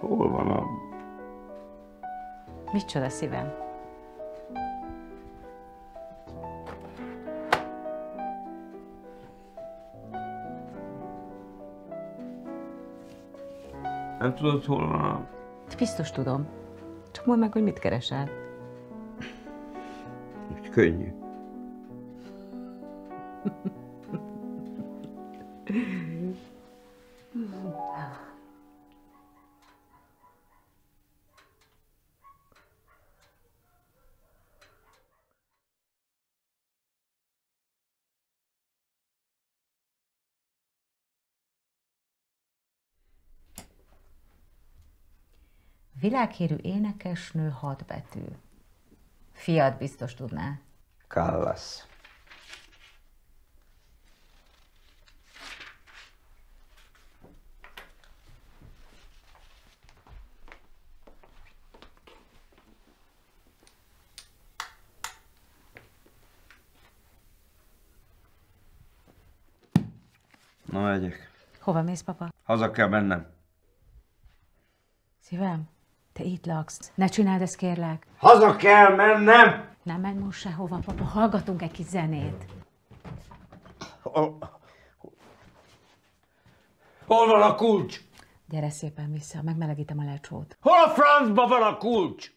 Hol van a... Micsoda szívem? Nem tudod, hol van a... Biztos tudom. Csak mondd meg, hogy mit keresel. Úgy könnyű. Világhírű énekesnő hat betű. Fiat biztos tudná. Kallas. Na, megyek. Hova mész, papa? Haza kell mennem. Szívem, te itt laksz. Ne csináld ezt, kérlek. Haza kell mennem! Nem menj most sehova, papa. Hallgatunk egy kis zenét. Hol, hol van a kulcs? Gyere szépen vissza, megmelegítem a lecsót. Hol a francba van a kulcs?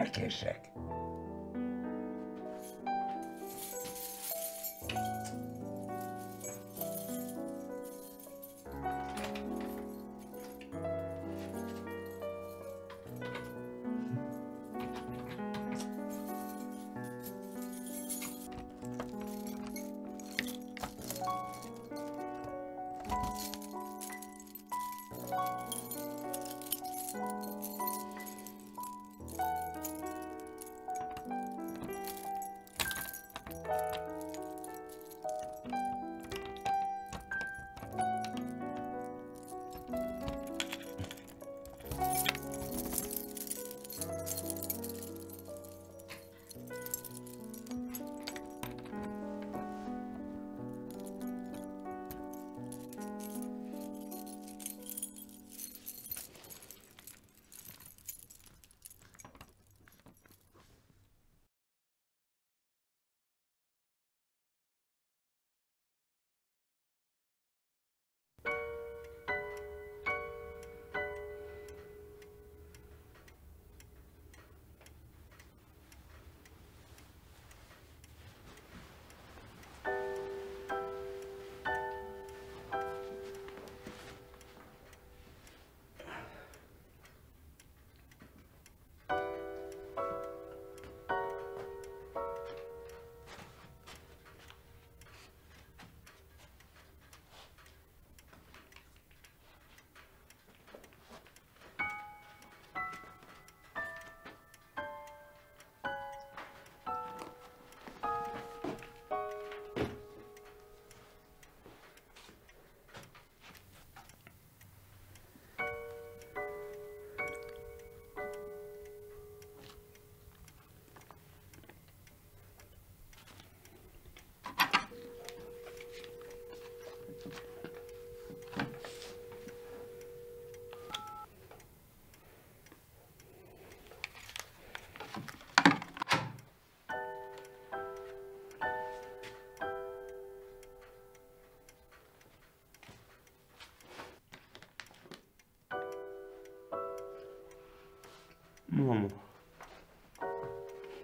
Elkések.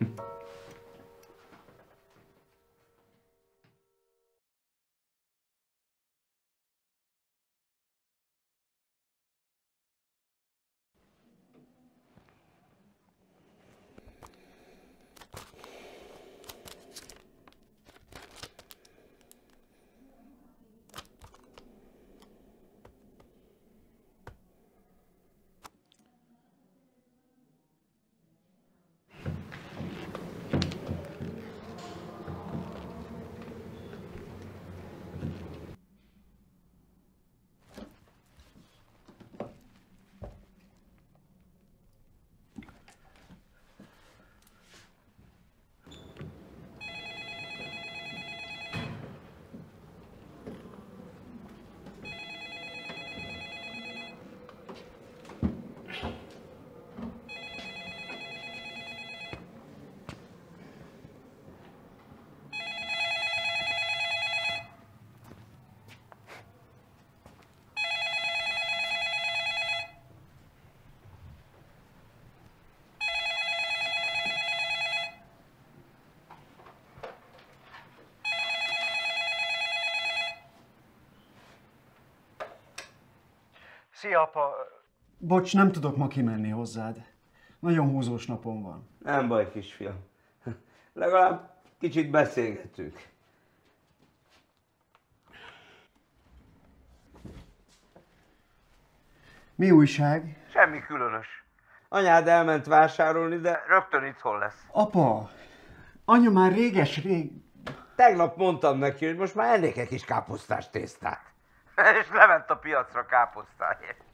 Mm-hmm. Szia, apa. Bocs, nem tudok ma kimenni hozzád. Nagyon húzós napom van. Nem baj, kisfiam. Legalább kicsit beszélgetünk. Mi újság? Semmi különös. Anyád elment vásárolni, de rögtön itthon lesz. Apa, anya már réges-rég... Tegnap mondtam neki, hogy most már ennék egy kis káposztás tésztát. És lement a piacra káposztáért.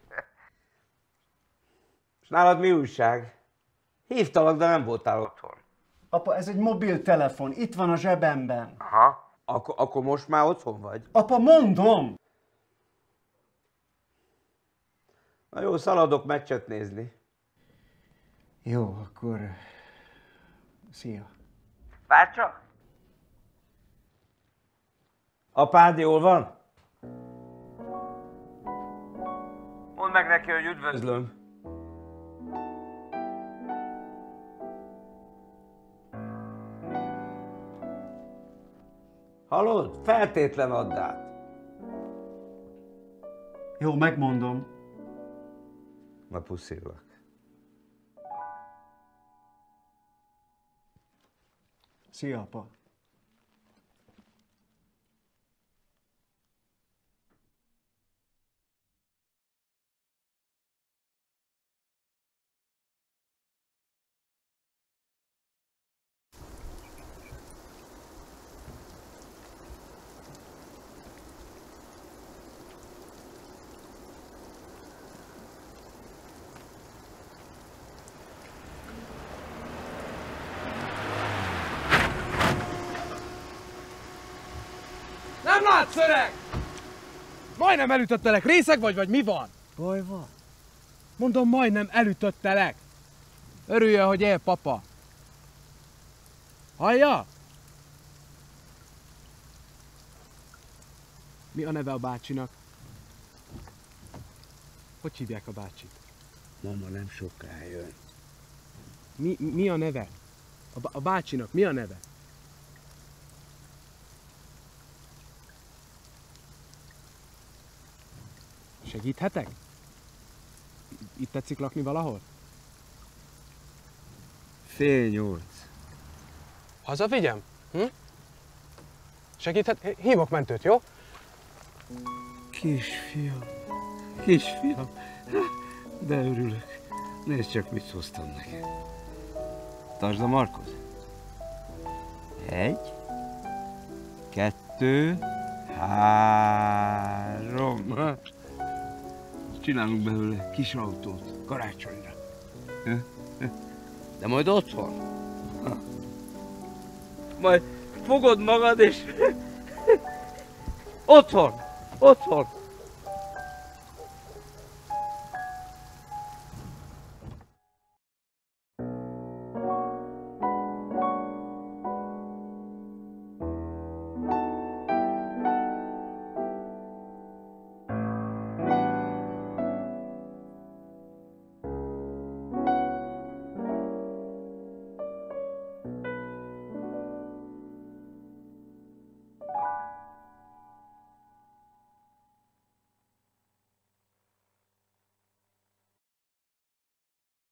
És nálad mi újság? Hívtalak, de nem voltál otthon. Apa, ez egy mobiltelefon, itt van a zsebemben. Aha. Ak- akkor most már otthon vagy? Apa, mondom! Na jó, szaladok meccset nézni. Jó, akkor... Szia. Várj csak! Apád jól van? Mondd meg neki, hogy üdvözlöm. Hallod? Feltétlen add át. Jó, megmondom. Na puszillak. Szia, apa. Nem látsz, öreg! Majdnem elütöttelek. Részeg vagy, vagy mi van? Baj van? Mondom, majdnem elütöttelek. Örüljön, hogy él, papa. Hallja? Mi a neve a bácsinak? Hogy hívják a bácsit? Mama nem soká jön. Mi, mi a neve? A, a bácsinak mi a neve? Segíthetek? Itt tetszik lakni valahol? Fél nyolc. Hazavigyem? Hm? Segíthet? Hívok mentőt, jó? Kisfiam, kisfiam, de örülök. Nézd csak, mit hoztam neked. Tartsd a markot. Egy, kettő, három. Csinálunk belőle kis autót karácsonyra. De majd otthon. Majd fogod magad és... otthon! Otthon!